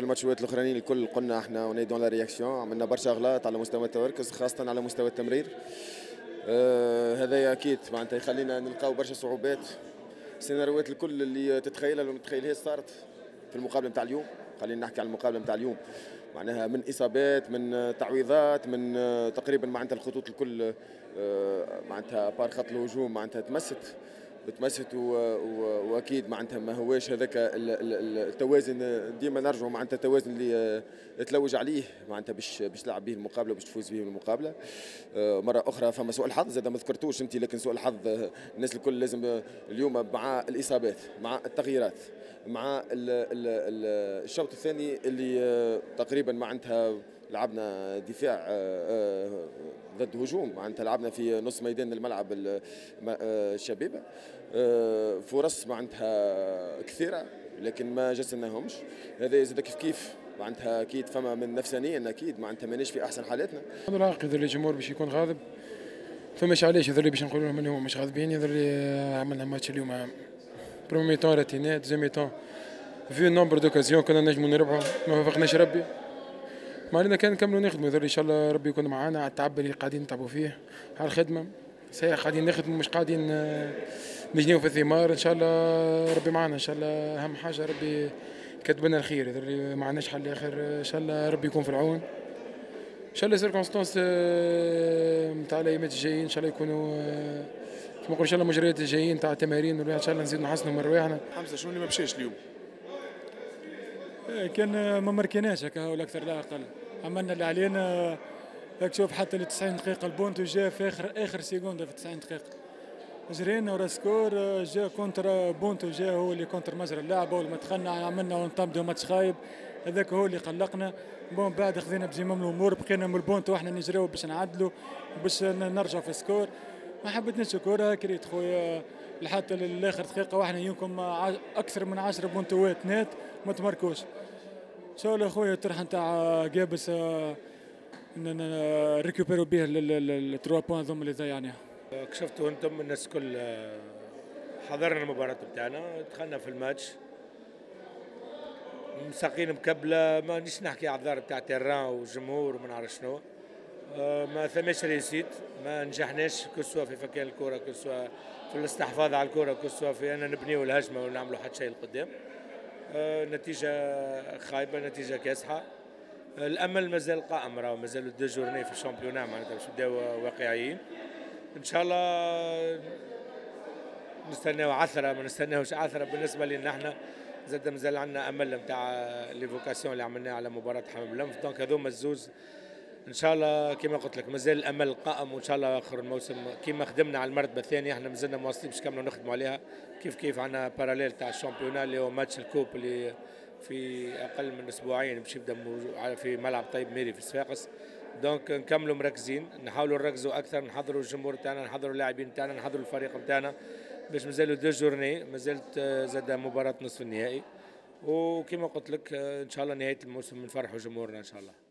الماتشات الاخرانيين الكل قلنا إحنا on est dans la réaction عملنا برشا أغلاط على مستوى التمركز خاصة على مستوى التمرير. آه هذا أكيد معناتها يخلينا نلقاو برشا صعوبات. السيناريوهات الكل اللي تتخيلها ولا ما تتخيلهاش صارت في المقابلة نتاع اليوم. خلينا نحكي على المقابلة نتاع اليوم. معناها من إصابات من تعويضات من تقريبا معناتها الخطوط الكل آه، معناتها à part خط الهجوم معناتها تمست. بتمست وأكيد معناتها ما هواش هذاك التوازن ديما نرجعوا معناتها التوازن اللي تلوج عليه معناتها باش باش تلعب به المقابلة باش تفوز به المقابلة. آه، مرة أخرى فما سوء الحظ زاد ما ذكرتوش أنت لكن سوء الحظ الناس الكل لازم اليوم مع الإصابات مع التغييرات مع الشوط الثاني اللي آه، تقريبا معناتها لعبنا دفاع آه، ضد هجوم. معناتها لعبنا في نص ميدان الملعب الشبيبه فرص معناتها كثيرة لكن ما جسناهمش هذا زاد كيف كيف. معناتها أكيد فما من نفسانيا أكيد معناتها مانيش في أحسن حالاتنا. اذا الجمهور باش يكون غاضب فماش علاش؟ اذا باش نقول لهم إنهم مش غاضبين اذا عملنا ماتش اليوم. première mi-temps راتينا deuxième mi-temps في nombre d'occasions كنا نجمو نربحوا ما وفقناش ربي. ما علينا كان نكملوا نخدموا إن شاء الله ربي يكون معانا على التعب اللي قاعدين نتعبوا فيه. على الخدمه صحيح قاعدين نخدموا مش قاعدين آه، نجنيو في الثمار. إن شاء الله ربي معنا إن شاء الله أهم حاجة ربي كتب لنا الخير. اللي ما عندناش حل آخر. إن شاء الله ربي يكون في العون. إن شاء الله circonstances نتاع الأيامات الجايين. إن شاء الله يكونوا كما نقول إن شاء الله مجريات الجايين تاع التمارين. إن شاء الله نزيد نحسنوا من رواحنا. حمزة شنو اللي ما مشاش اليوم؟ إيه، كان ما مركناش هكا ولا أكثر لا أقل. عملنا اللي علينا. هاك شوف حتى ل 90 دقيقة البونتو جا في اخر آخر سيكوندا في 90 دقيقة. جرينا ورا score جا contre بونتو جا هو اللي contre مجرى اللعبه ولما دخلنا عملنا une entame de match خايب. هذاك هو اللي قلقنا. Bon بعد خذينا بزمام الأمور بقينا من البونتو وإحنا نجريو باش نعدلوا باش نرجعوا في score. ما حبيتناش الكورة كريت خويا. لحتى لآخر دقيقة وإحنا يمكن أكثر من 10 بونتوات نات ما تمركوش. إن شاء الله خويا الطرح نتاع جابس ريكوبيرو به ال trois points ذوم اللي ضيعناها كشفتوا أنتم الناس كل حضرنا المباراة بتاعنا دخلنا في الماتش. مساقين مكبلة ما نيش نحكي اعذار بتاع terrain وجمهور وما نعرف شنو. آه، ما ثماش réussite ما نجحناش كسوا في افتكاك الكرة كسوا في الاستحفاظ على الكرة كسوا في أن نبنيو الهجمة ونعملوا حتى شيء لقدام. آه، نتيجة خايبة نتيجة كاسحة. الأمل مازال قائم راهو مازالوا deux journées في ال championnat معناتها باش نبداو واقعيين. إن شاء الله نستناو عثرة ما نستناوش عثرة. بالنسبة لنا إحنا زاد مازال عندنا أمل نتاع l'évocation اللي عملناه على مباراة حمام الأنف. Donc هذوما الزوز إن شاء الله كما قلت لك مازال الأمل قائم وإن شاء الله آخر الموسم كما خدمنا على المرتبة الثانية إحنا مازلنا مواصلين باش نكملوا نخدموا عليها. كيف كيف عندنا parallèle تاع ال championnat اللي هو match ال coupe اللي في أقل من أسبوعين باش يبدأ في ملعب طيب مهيري في صفاقس donc نكملوا مركزين نحاولوا نركزوا أكثر نحضروا الجمهور تاعنا نحضروا اللاعبين تاعنا نحضروا الفريق نتاعنا باش مازالوا deux journées مازالت زاد مباراة نصف النهائي. وكما قلت لك إن شاء الله نهاية الموسم نفرحوا جمهورنا إن شاء الله.